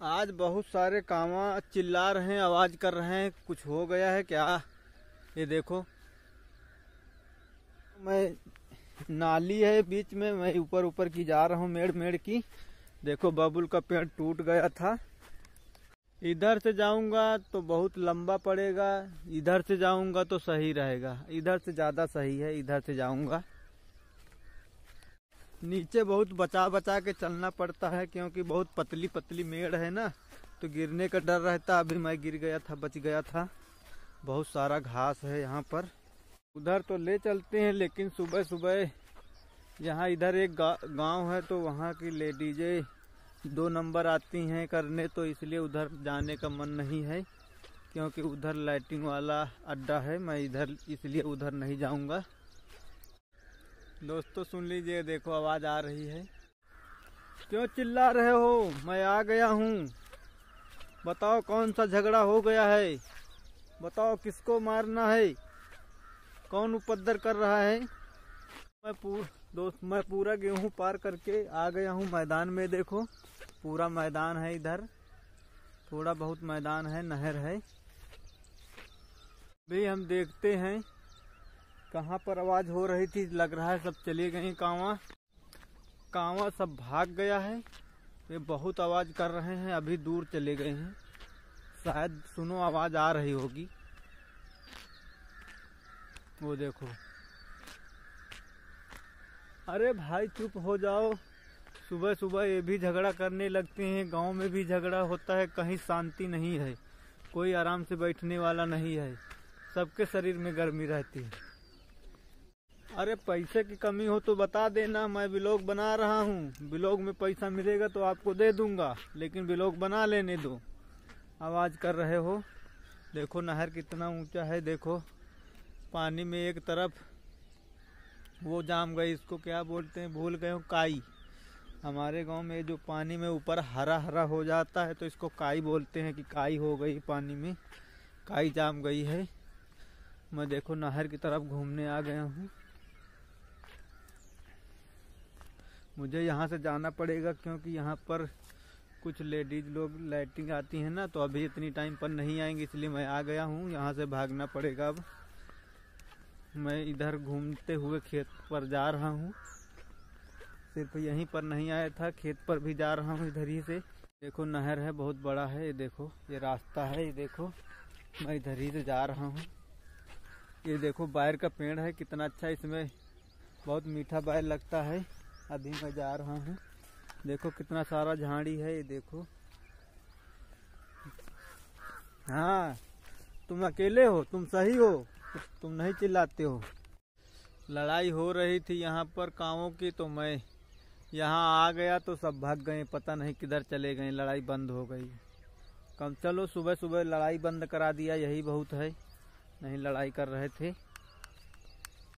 आज बहुत सारे कामा चिल्ला रहे हैं, आवाज़ कर रहे हैं, कुछ हो गया है क्या? ये देखो। मैं नाली है बीच में, मैं ऊपर ऊपर की जा रहा हूँ, मेड़ मेड़ की। देखो, बबुल का पेड़ टूट गया था। इधर से जाऊँगा तो बहुत लंबा पड़ेगा, इधर से जाऊँगा तो सही रहेगा। इधर से ज़्यादा सही है, इधर से जाऊँगा। नीचे बहुत बचा बचा के चलना पड़ता है क्योंकि बहुत पतली पतली मेड़ है ना। तो गिरने का डर रहता, अभी मैं गिर गया था, बच गया था। बहुत सारा घास है यहाँ पर। उधर तो ले चलते हैं, लेकिन सुबह सुबह यहाँ इधर एक गाँव है तो वहाँ की लेडीजें दो नंबर आती हैं करने तो इसलिए उधर जाने का मन नहीं है। क्योंकि उधर लाइटिंग वाला अड्डा है, मैं इधर, इसलिए उधर नहीं जाऊँगा। दोस्तों, सुन लीजिए, देखो, आवाज़ आ रही है। क्यों चिल्ला रहे हो? मैं आ गया हूँ। बताओ, कौन सा झगड़ा हो गया है? बताओ, किसको मारना है? कौन उपद्र कर रहा है? मैं पूर दोस्त, मैं पूरा गेहूँ पार करके आ गया हूँ मैदान में, देखो। पूरा मैदान है इधर। थोड़ा बहुत मैदान है, नहर है। भी हम देखते हैं कहाँ पर आवाज़ हो रही थी? लग रहा है सब चले गए कांवा। कांवा सब भाग गया है। वे बहुत आवाज़ कर रहे हैं, अभी दूर चले गए हैं। शायद सुनो, आवाज़ आ रही होगी। वो देखो। अरे भाई, चुप हो जाओ। सुबह सुबह ये भी झगड़ा करने लगते हैं। गाँव में भी झगड़ा होता है, कहीं शांति नहीं है। कोई आराम से बैठने वाला नहीं है। सबके शरीर में गर्मी रहती है। अरे पैसे की कमी हो तो बता देना, मैं ब्लॉग बना रहा हूँ। ब्लॉग में पैसा मिलेगा तो आपको दे दूँगा, लेकिन ब्लॉग बना लेने दो। आवाज़ कर रहे हो? देखो नहर कितना ऊँचा है, देखो। पानी में एक तरफ़ वो जाम गई, इसको क्या बोलते हैं, भूल गए हो, काई। हमारे गाँव में जो पानी में ऊपर हरा हरा हो जाता है तो इसको काई बोलते हैं कि काई हो गई पानी में, काई जाम गई है। मैं देखो नहर की तरफ़ घूमने आ गया हूँ। मुझे यहाँ से जाना पड़ेगा क्योंकि यहाँ पर कुछ लेडीज़ लोग लाइटिंग आती हैं ना तो अभी इतनी टाइम पर नहीं आएँगे, इसलिए मैं आ गया हूँ। यहाँ से भागना पड़ेगा अब। मैं इधर घूमते हुए खेत पर जा रहा हूँ। सिर्फ़ यहीं पर नहीं आया था, खेत पर भी जा रहा हूँ इधर ही से। देखो, नहर है, बहुत बड़ा है, ये देखो, ये रास्ता है, ये देखो। मैं इधर ही से जा रहा हूँ। ये देखो बायर का पेड़ है, कितना अच्छा इसमें बहुत मीठा बायर लगता है। अभी मैं जा रहा हूँ। देखो कितना सारा झाड़ी है, ये देखो। हाँ तुम अकेले हो, तुम सही हो, तुम नहीं चिल्लाते हो। लड़ाई हो रही थी यहाँ पर कांवों की तो मैं यहाँ आ गया तो सब भाग गए, पता नहीं किधर चले गए, लड़ाई बंद हो गई। कम चलो सुबह सुबह लड़ाई बंद करा दिया, यही बहुत है। नहीं लड़ाई कर रहे थे।